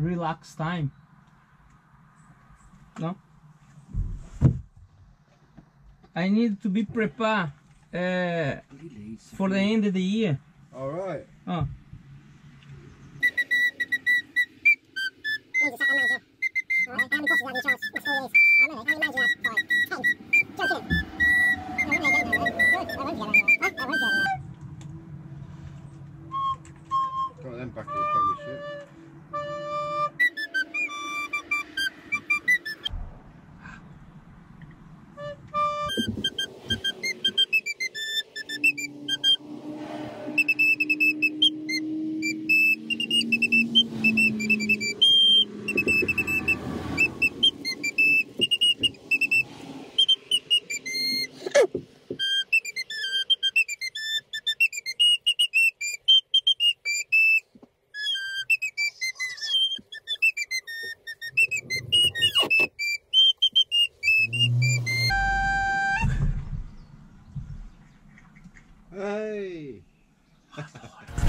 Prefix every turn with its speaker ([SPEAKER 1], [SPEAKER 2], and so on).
[SPEAKER 1] relax time. No? I need to be prepared uh, for the end of the year.
[SPEAKER 2] All right.
[SPEAKER 1] Oh.
[SPEAKER 2] Got them back in the premiership. you 哎。